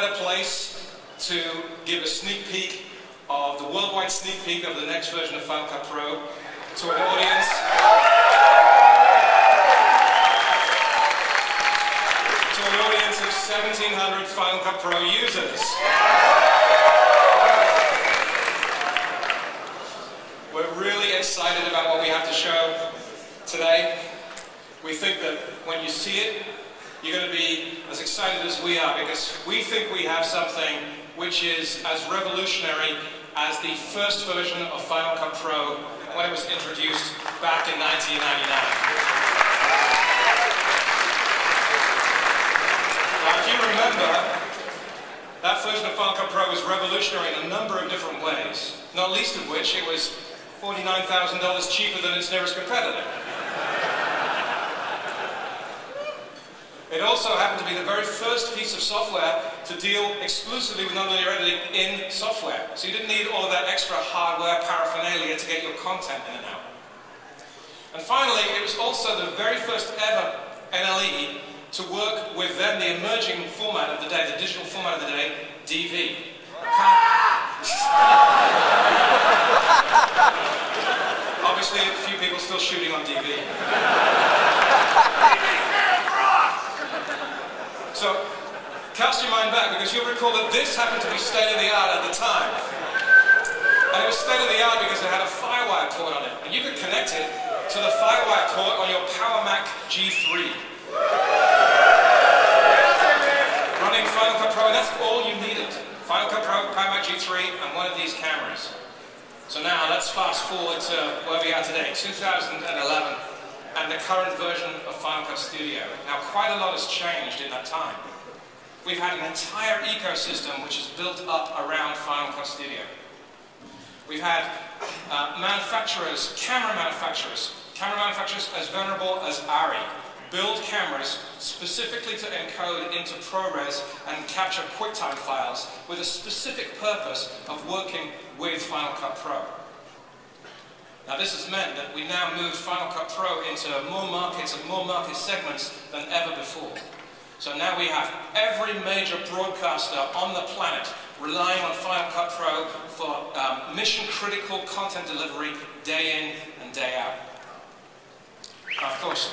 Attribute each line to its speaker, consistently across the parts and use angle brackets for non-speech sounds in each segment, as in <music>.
Speaker 1: better place to give a sneak peek of the worldwide sneak peek of the next version of Final Cut Pro to an audience. To an audience of 1,700 Final Cut Pro users. We're really excited about what we have to show today. We think that when you see it, you're going to be as excited as we are because we think we have something which is as revolutionary as the first version of Final Cut Pro when it was introduced back in 1999. Now, if you remember, that version of Final Cut Pro was revolutionary in a number of different ways, not least of which it was $49,000 cheaper than its nearest competitor. It also happened to be the very first piece of software to deal exclusively with nonlinear editing in software. So you didn't need all that extra hardware paraphernalia to get your content in and out. And finally, it was also the very first ever NLE to work with then the emerging format of the day, the digital format of the day, DV. <laughs> Obviously, a few people still shooting on DV. So, cast your mind back because you'll recall that this happened to be state of the art at the time. And it was state of the art because it had a Firewire port on it. And you could connect it to the Firewire port on your Power Mac G3. Running Final Cut Pro, and that's all you needed. Final Cut Pro, Power Mac G3, and one of these cameras. So now let's fast forward to where we are today, 2011 and the current version of Final Cut Studio. Now, quite a lot has changed in that time. We've had an entire ecosystem which is built up around Final Cut Studio. We've had uh, manufacturers, camera manufacturers, camera manufacturers as venerable as ARRI, build cameras specifically to encode into ProRes and capture QuickTime files with a specific purpose of working with Final Cut Pro. Now this has meant that we now moved Final Cut Pro into more markets and more market segments than ever before. So now we have every major broadcaster on the planet relying on Final Cut Pro for um, mission critical content delivery day in and day out. Of course,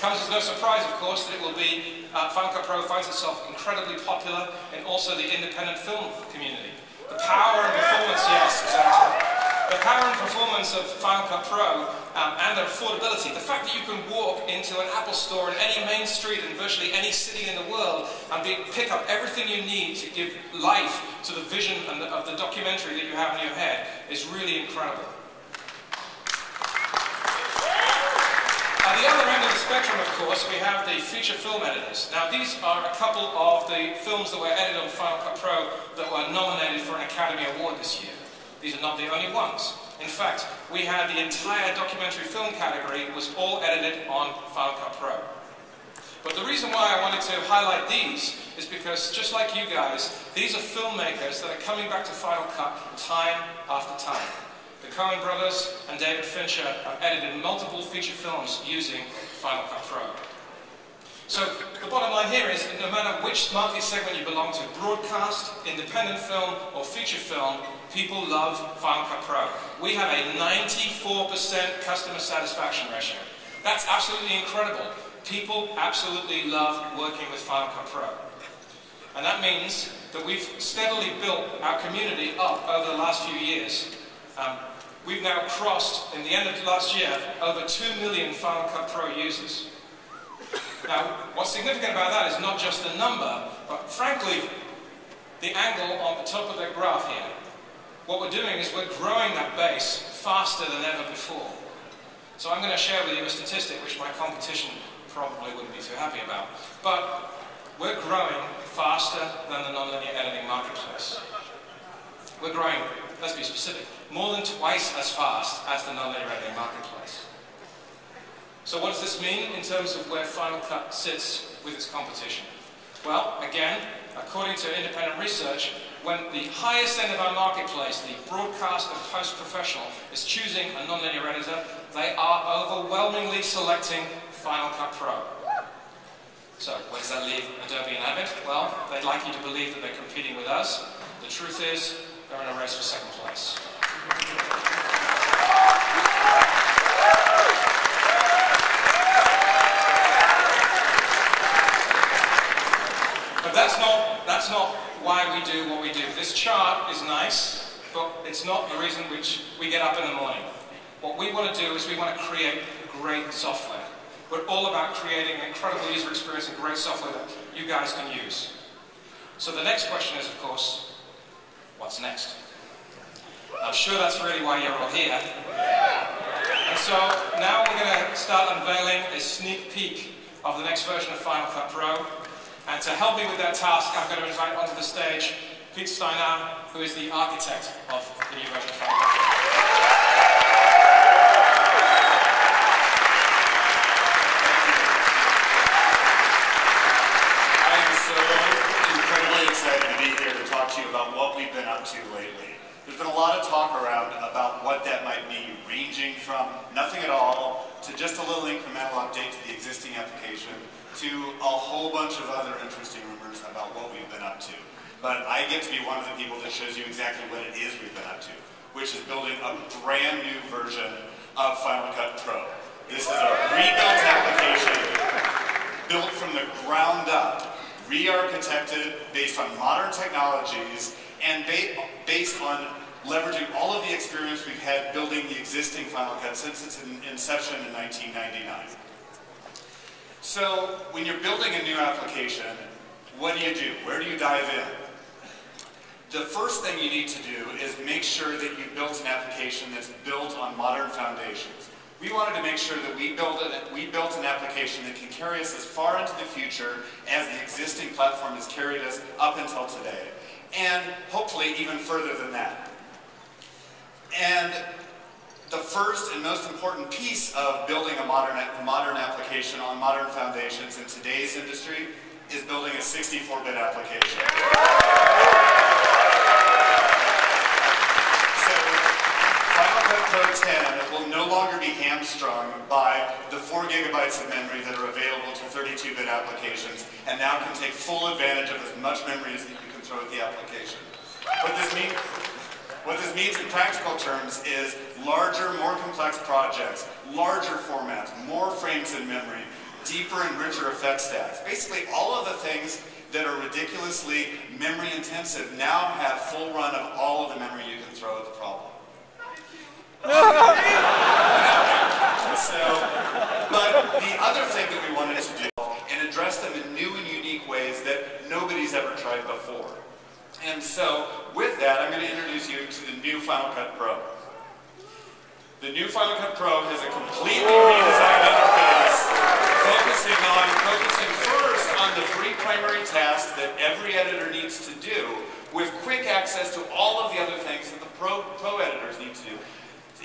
Speaker 1: comes as no surprise, of course, that it will be, uh, Final Cut Pro finds itself incredibly popular in also the independent film community. The power and performance, yes, exactly. The power and performance of Final Cut Pro um, and their affordability, the fact that you can walk into an Apple store in any main street in virtually any city in the world and be, pick up everything you need to give life to the vision the, of the documentary that you have in your head is really incredible. At the other end of the spectrum, of course, we have the feature film editors. Now, these are a couple of the films that were edited on Final Cut Pro that were nominated for an Academy Award this year. These are not the only ones. In fact, we had the entire documentary film category was all edited on Final Cut Pro. But the reason why I wanted to highlight these is because, just like you guys, these are filmmakers that are coming back to Final Cut time after time. The Coen brothers and David Fincher have edited multiple feature films using Final Cut Pro. So the bottom line here is no matter which market segment you belong to, broadcast, independent film, or feature film, people love Final Cut Pro. We have a 94% customer satisfaction ratio. That's absolutely incredible. People absolutely love working with Final Cut Pro. And that means that we've steadily built our community up over the last few years. Um, we've now crossed, in the end of last year, over 2 million Final Cut Pro users. Now, what's significant about that is not just the number, but frankly, the angle on the top of the graph here. What we're doing is we're growing that base faster than ever before. So I'm going to share with you a statistic which my competition probably wouldn't be too happy about. But we're growing faster than the nonlinear editing marketplace. We're growing, let's be specific, more than twice as fast as the nonlinear editing marketplace. So what does this mean in terms of where Final Cut sits with its competition? Well, again, according to independent research, when the highest end of our marketplace, the broadcast and post-professional, is choosing a nonlinear editor, they are overwhelmingly selecting Final Cut Pro. So, where does that leave Adobe and Avid? Well, they'd like you to believe that they're competing with us. The truth is, they're in a race for second place. But that's not, that's not why we do what we do. This chart is nice, but it's not the reason which we get up in the morning. What we want to do is we want to create great software. We're all about creating an incredible user experience and great software that you guys can use. So the next question is, of course, what's next? I'm sure that's really why you're all here. And so now we're going to start unveiling a sneak peek of the next version of Final Cut Pro. And to help me with that task, I'm going to invite onto the stage Pete Steinauer, who is the architect of the new version of
Speaker 2: I am so incredibly excited to be here to talk to you about what we've been up to lately. There's been a lot of talk around about what that might mean, ranging from nothing at all to just a little incremental update to the existing application to a whole bunch of other interesting rumors about what we've been up to. But I get to be one of the people that shows you exactly what it is we've been up to, which is building a brand new version of Final Cut Pro. This is a rebuilt application built from the ground up, re-architected based on modern technologies, and ba- based on leveraging all of the experience we've had building the existing Final Cut since its in- inception in 1999. So when you're building a new application, what do you do? Where do you dive in? The first thing you need to do is make sure that you built an application that's built on modern foundations. We wanted to make sure that we built, a, we built an application that can carry us as far into the future as the existing platform has carried us up until today. And hopefully even further than that. And the first and most important piece of building a modern, modern application on modern foundations in today's industry is building a 64-bit application. So, Final Cut Pro 10 will no longer be hamstrung by the 4 gigabytes of memory that are available to 32-bit applications and now can take full advantage of as much memory as you can throw at the application. What this means what this means in practical terms is larger, more complex projects, larger formats, more frames in memory, deeper and richer effect stacks. Basically, all of the things that are ridiculously memory intensive now have full run of all of the memory you can throw at the problem. so, but the other thing that we wanted to do and address them in new and unique ways that nobody's ever tried before. And so, with that, I'm going to introduce you to the new Final Cut Pro. The new Final Cut Pro has a completely redesigned interface, focusing on focusing first on the three primary tasks that every editor needs to do, with quick access to all of the other things that the pro, pro editors need to do.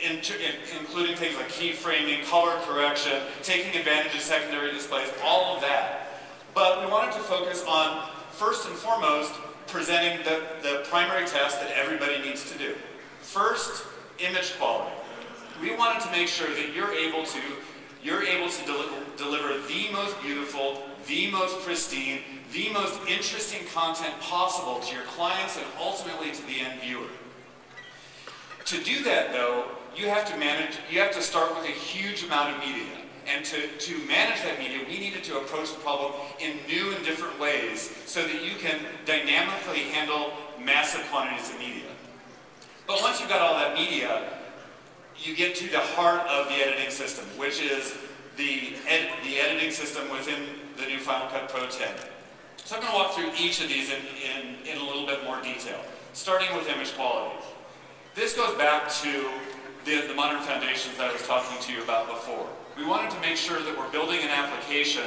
Speaker 2: In, in, including things like keyframing, color correction, taking advantage of secondary displays, all of that. But we wanted to focus on, first and foremost, presenting the, the primary task that everybody needs to do. First, image quality. We wanted to make sure that you're able to you're able to deliver, deliver the most beautiful, the most pristine, the most interesting content possible to your clients and ultimately to the end viewer. To do that though, you have to manage you have to start with a huge amount of media. And to, to manage that media, we needed to approach the problem in new and different ways so that you can dynamically handle massive quantities of media. But once you've got all that media, you get to the heart of the editing system, which is the, ed the editing system within the new Final Cut Pro 10. So I'm going to walk through each of these in, in, in a little bit more detail, starting with image quality. This goes back to the, the modern foundations that I was talking to you about before. We wanted to make sure that we're building an application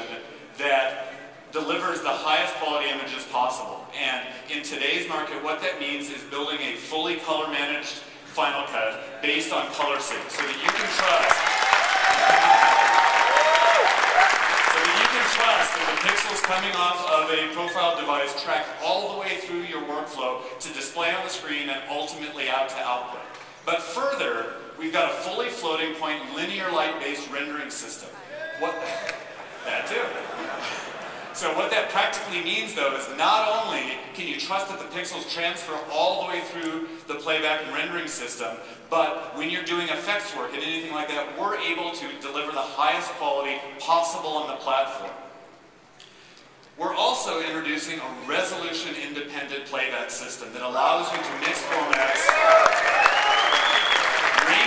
Speaker 2: that delivers the highest quality images possible. And in today's market, what that means is building a fully color managed Final Cut based on ColorSync so that you can trust so that you can trust that the pixels coming off of a profile device track all the way through your workflow to display on the screen and ultimately out to output. But further, we've got a fully floating point linear light-based rendering system. What? <laughs> That too. So what that practically means though is not only can you trust that the pixels transfer all the way through the playback and rendering system, but when you're doing effects work and anything like that, we're able to deliver the highest quality possible on the platform. We're also introducing a resolution independent playback system that allows you to mix formats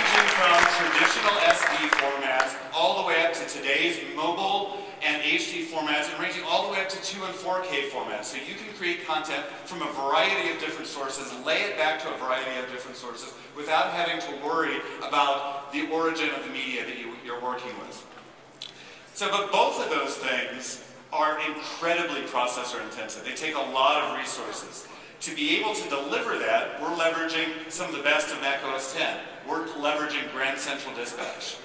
Speaker 2: ranging from traditional SD formats all the way up to today's mobile and HD formats and ranging all the way up to 2 and 4K formats. So you can create content from a variety of different sources, lay it back to a variety of different sources without having to worry about the origin of the media that you, you're working with. So, but both of those things are incredibly processor intensive. They take a lot of resources. To be able to deliver that, we're leveraging some of the best of Mac OS X. We're leveraging Grand Central Dispatch.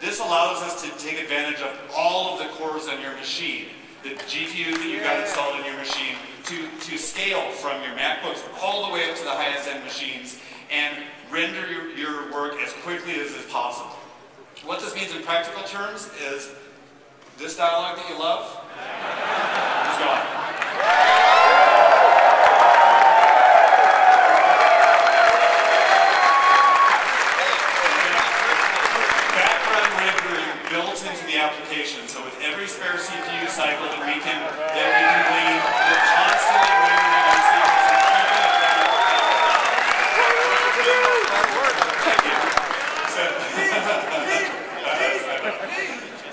Speaker 2: This allows us to take advantage of all of the cores on your machine, the GPUs that you've got installed in your machine, to, to scale from your MacBooks all the way up to the highest end machines and render your, your work as quickly as is possible. What this means in practical terms is this dialogue that you love is gone. Application, so with every spare CPU cycle that we can that we can glean, we're constantly rendering our sequences, keeping it So,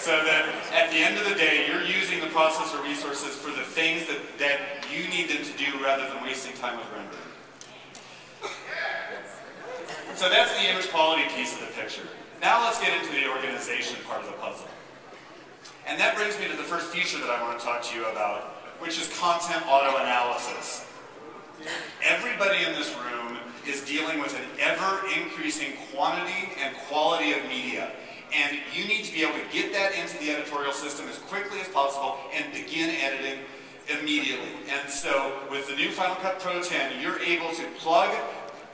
Speaker 2: <laughs> so that at the end of the day, you're using the processor resources for the things that, that you need them to do rather than wasting time with rendering. So that's the image quality piece of the picture. Now let's get into the organization part of the puzzle. And that brings me to the first feature that I want to talk to you about, which is content auto analysis. Everybody in this room is dealing with an ever increasing quantity and quality of media. And you need to be able to get that into the editorial system as quickly as possible and begin editing immediately. And so with the new Final Cut Pro 10, you're able to plug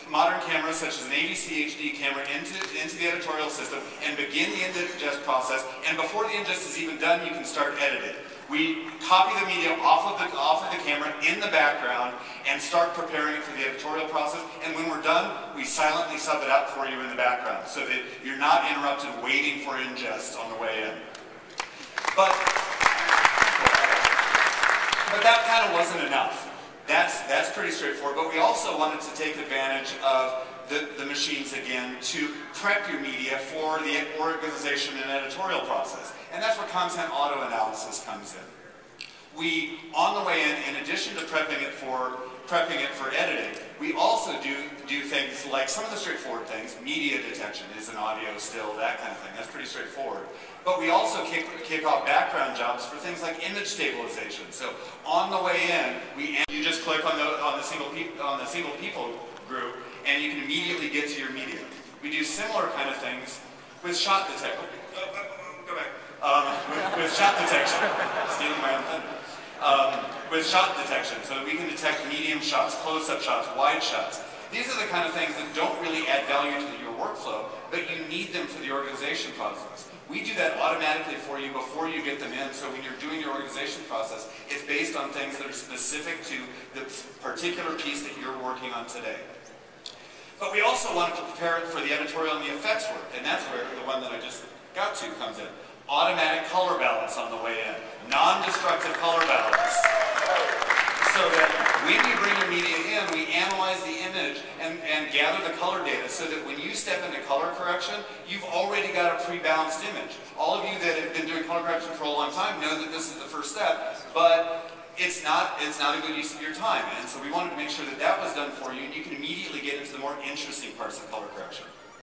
Speaker 2: modern cameras such as an AVCHD camera into, into the editorial system and begin the ingest process. And before the ingest is even done, you can start editing. We copy the media off of the, off of the camera in the background and start preparing it for the editorial process. And when we're done, we silently sub it out for you in the background so that you're not interrupted waiting for ingest on the way in. But, but that kind of wasn't enough. That's, that's pretty straightforward, but we also wanted to take advantage of the, the machines again to prep your media for the organization and editorial process. And that's where content auto analysis comes in. We, on the way in, in addition to prepping it for prepping it for editing, we also do do things like some of the straightforward things. Media detection is an audio still, that kind of thing. That's pretty straightforward. But we also kick, kick off background jobs for things like image stabilization. So on the way in, we you just click on the on the single on the single people group, and you can immediately get to your media. We do similar kind of things with shot detection. Go back. Um, with, with shot detection. Stealing my own thunder. Um, with shot detection, so that we can detect medium shots, close-up shots, wide shots. These are the kind of things that don't really add value to your workflow, but you need them for the organization process. We do that automatically for you before you get them in, so when you're doing your organization process, it's based on things that are specific to the particular piece that you're working on today. But we also wanted to prepare it for the editorial and the effects work, and that's where the one that I just got to comes in. Automatic color balance on the way in. Non-destructive color balance. So that when you bring your media in, we analyze the image and, and gather the color data so that when you step into color correction, you've already got a pre-balanced image. All of you that have been doing color correction for a long time know that this is the first step, but it's not, it's not a good use of your time. And so we wanted to make sure that that was done for you and you can immediately get into the more interesting parts of color correction.